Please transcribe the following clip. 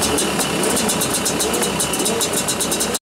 진짜